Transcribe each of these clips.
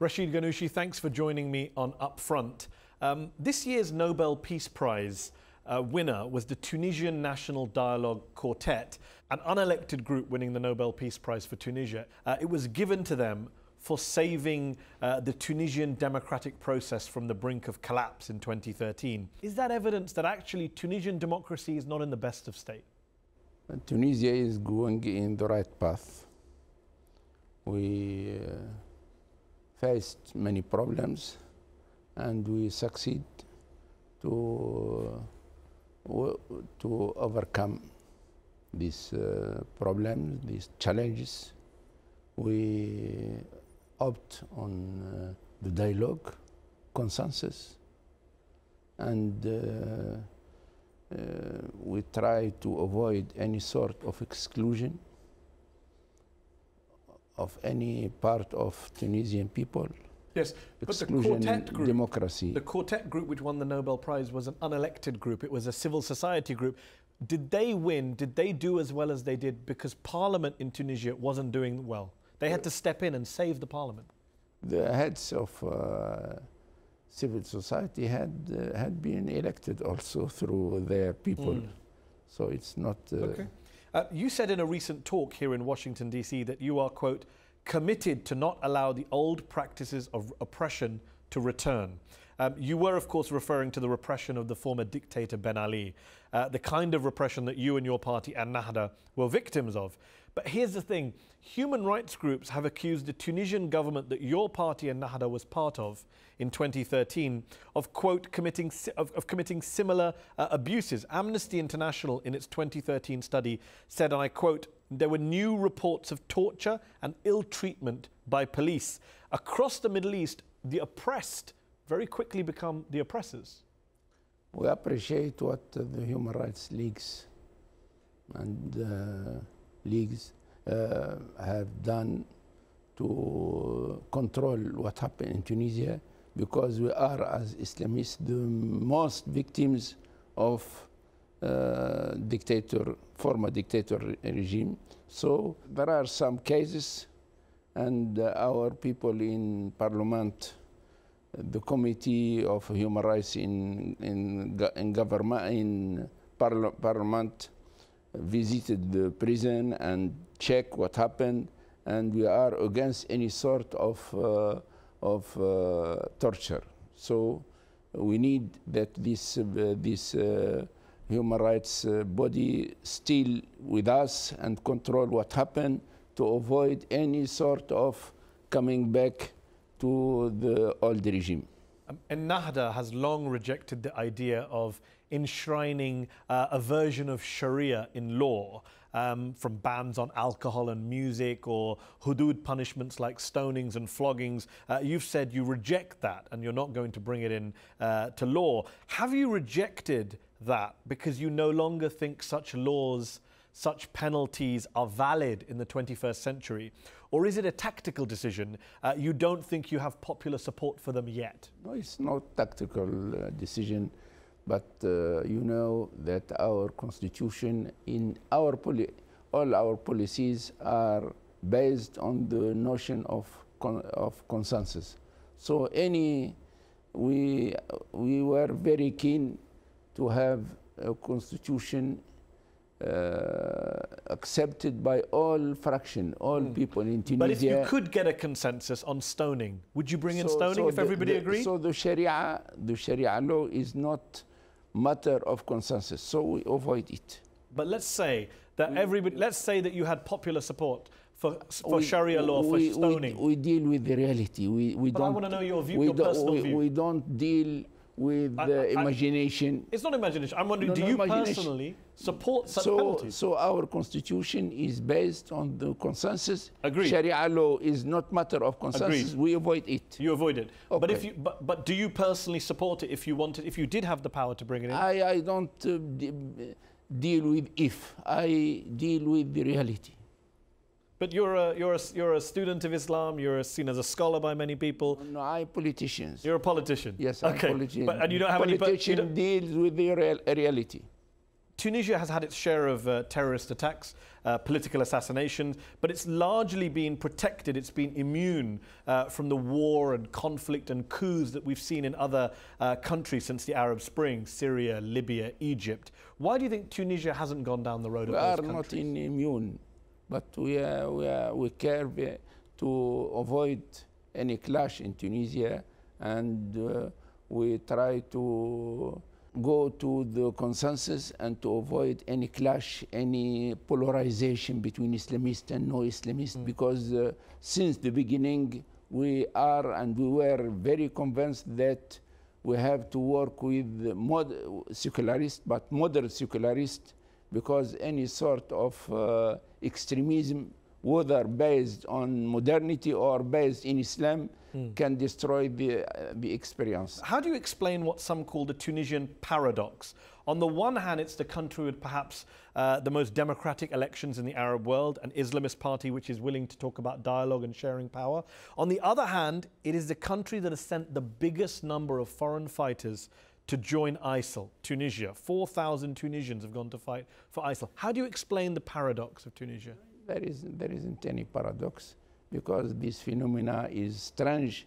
Rachid Ghannouchi, thanks for joining me on Upfront. Um, this year's Nobel Peace Prize uh, winner was the Tunisian National Dialogue Quartet, an unelected group winning the Nobel Peace Prize for Tunisia. Uh, it was given to them for saving uh, the Tunisian democratic process from the brink of collapse in 2013. Is that evidence that actually Tunisian democracy is not in the best of state? Tunisia is going in the right path. We uh, faced many problems and we succeed to, to overcome these uh, problems, these challenges. We opt on uh, the dialogue, consensus, and uh, uh, we try to avoid any sort of exclusion of any part of Tunisian people. Yes, but the quartet group, democracy. The quartet group, which won the Nobel Prize, was an unelected group. It was a civil society group. Did they win? Did they do as well as they did because Parliament in Tunisia wasn't doing well? They had to step in and save the Parliament. The heads of uh, civil society had uh, had been elected also through their people. Mm. So it's not. Uh, okay. Uh, you said in a recent talk here in Washington, D.C., that you are, quote, committed to not allow the old practices of oppression to return. Um, you were, of course, referring to the repression of the former dictator Ben Ali, uh, the kind of repression that you and your party Ennahda were victims of. But here's the thing human rights groups have accused the Tunisian government that your party Ennahda was part of in 2013 of, quote, committing, of, of committing similar uh, abuses. Amnesty International, in its 2013 study, said, and I quote, there were new reports of torture and ill treatment by police. Across the Middle East, the oppressed very quickly become the oppressors. We appreciate what the human rights leagues and uh, leagues uh, have done to control what happened in Tunisia because we are, as Islamists, the most victims of uh, dictator, former dictator regime. So there are some cases, and uh, our people in parliament, the Committee of Human Rights in, in, in government, in parliament, visited the prison and check what happened, and we are against any sort of, uh, of uh, torture. So we need that this, uh, this uh, human rights uh, body still with us and control what happened to avoid any sort of coming back to the old regime. Um, Ennahda has long rejected the idea of enshrining uh, a version of Sharia in law, um, from bans on alcohol and music or hudud punishments like stonings and floggings. Uh, you've said you reject that and you're not going to bring it in uh, to law. Have you rejected that because you no longer think such laws, such penalties are valid in the 21st century? Or is it a tactical decision? Uh, you don't think you have popular support for them yet? No, it's not tactical uh, decision, but uh, you know that our constitution, in our poli all our policies are based on the notion of, con of consensus. So any, we, we were very keen to have a constitution uh, accepted by all fraction, all mm. people in Tunisia. But if you could get a consensus on stoning, would you bring so, in stoning so if the, everybody the, agreed? So the Sharia, the Sharia law is not matter of consensus, so we avoid it. But let's say that everybody, let's say that you had popular support for, for we, Sharia law, for we, stoning. We, we, deal with the reality. We, we but don't, I want to know your view, your personal we, view. We don't deal with I, I, imagination. it's not imagination. I'm wondering, no, do you personally support such so, penalties? So our constitution is based on the consensus. Agreed. Sharia law is not matter of consensus. Agreed. We avoid it. You avoid it. Okay. But if you, but, but do you personally support it if you wanted, if you did have the power to bring it in? I, I don't uh, deal with if. I deal with the reality. But you're a, you're, a, you're a student of Islam, you're seen as a scholar by many people. No, I politicians. You're a politician? Yes. I'm a politician. But, and you don't have politician any... Politician deals with the real, reality. Tunisia has had its share of uh, terrorist attacks, uh, political assassinations, but it's largely been protected. It's been immune uh, from the war and conflict and coups that we've seen in other uh, countries since the Arab Spring Syria, Libya, Egypt. Why do you think Tunisia hasn't gone down the road we of those countries? We are not immune, but we, are, we, are, we care to avoid any clash in Tunisia and uh, we try to go to the consensus and to avoid any clash, any polarization between Islamists and no Islamists, mm. because uh, since the beginning we are and we were very convinced that we have to work with mod secularists, but moderate secularists, because any sort of uh, extremism, whether based on modernity or based in Islam, mm. can destroy the, uh, the experience. How do you explain what some call the Tunisian paradox? On the one hand, it's the country with perhaps uh, the most democratic elections in the Arab world, an Islamist party which is willing to talk about dialogue and sharing power. On the other hand, it is the country that has sent the biggest number of foreign fighters to join ISIL, Tunisia. 4,000 Tunisians have gone to fight for ISIL. How do you explain the paradox of Tunisia? There isn't, there isn't any paradox because this phenomena is strange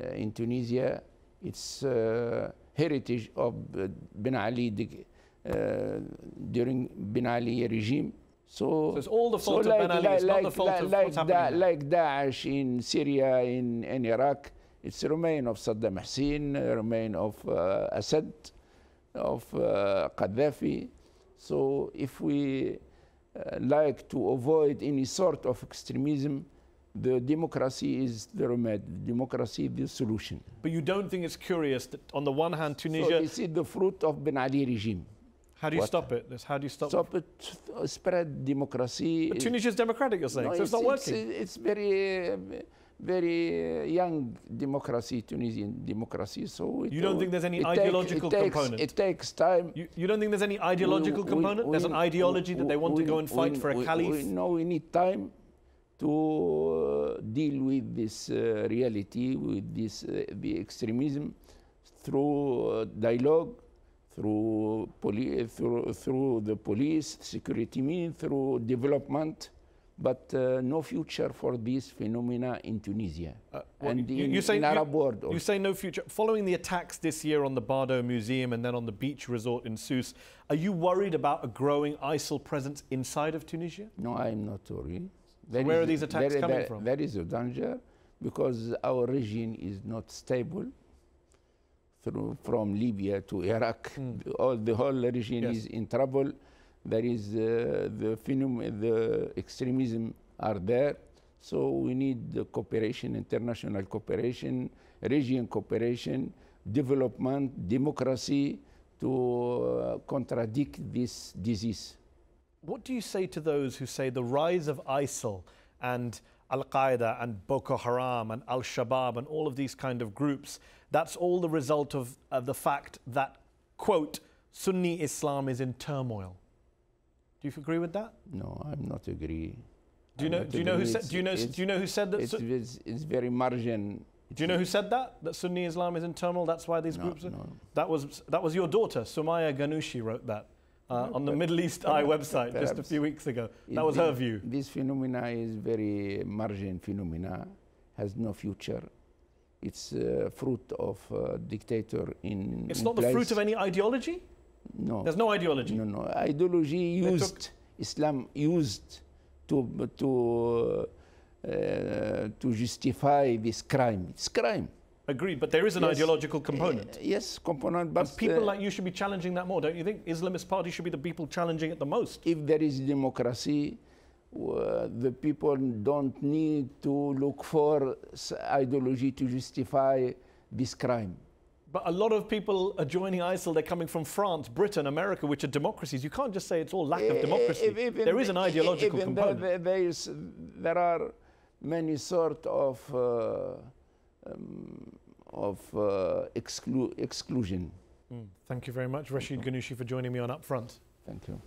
uh, in Tunisia. It's uh, heritage of uh, Ben Ali uh, during Ben Ali regime. So, so, it's all the fault so of like, Ben Ali. Like, it's not the fault like, of what's happening. Da, like Daesh in Syria, in, in Iraq, it's a remain of Saddam Hussein, a remain of uh, Assad, of uh, Gaddafi. So if we uh, like to avoid any sort of extremism, the democracy is the remedy, democracy is the solution. But you don't think it's curious that on the one hand Tunisia... So this is the fruit of Ben Ali regime. How do you what? stop it? How do you stop, stop it? Uh, spread democracy. But Tunisia is democratic, you're saying, no, so it's, it's, not working. It's, it's very, uh, very young democracy, Tunisian democracy. So you don't think there's any ideological take, it takes, component? It takes time. You, you, don't think there's any ideological we, component? We, there's an ideology that they want to go and fight for a caliph? no, we need time to uh, deal with this uh, reality, with this uh, the extremism through dialogue, through, through, through the police, security means, through development, but uh, no future for these phenomena in Tunisia uh, and you, in, you say, in Arab you, world. Also. You say no future. Following the attacks this year on the Bardo Museum and then on the beach resort in Sousse, are you worried about a growing ISIL presence inside of Tunisia? No, I'm not worried. So where are these attacks there, coming there, from? There is a danger because our regime is not stable. Through, from Libya to Iraq, mm. all, the whole regime yes. is in trouble. There is uh, the the extremism are there. So we need the cooperation, international cooperation, region cooperation, development, democracy to uh, contradict this disease. What do you say to those who say the rise of ISIL and Al Qaeda and Boko Haram and Al Shabaab and all of these kind of groups, that's all the result of, of the fact that, quote, Sunni Islam is in turmoil? Do you agree with that? No, I'm not agree. Do you know? Do you know who said? Do you know? Do you know who said that? It's, it's, it's very margin. Do you know who said that? That Sunni Islam is in turmoil. That's why these no, groups. Are, no. That was that was your daughter, Soumaya Ghannouchi wrote that uh, on the Middle East Eye website just a few weeks ago. That was her view. This phenomena is very margin phenomena, has no future. It's a fruit of a dictator in. It's in not place. the fruit of any ideology. No. There's no ideology. No, no. Ideology used Islam used to to uh, to justify this crime. It's crime. Agreed, but there is an yes. ideological component. Uh, yes, component, but... And people uh, like you should be challenging that more, don't you think? Islamist party should be the people challenging it the most. If there is democracy, uh, the people don't need to look for ideology to justify this crime. But a lot of people are joining ISIL. They're coming from France, Britain, America, which are democracies. You can't just say it's all lack of eh, democracy. there is an ideological component. There, there, is, there are many sort of uh, um, of uh, exclu exclusion. Mm. Thank you very much, Rachid Ghannouchi, for joining me on Upfront. Thank you.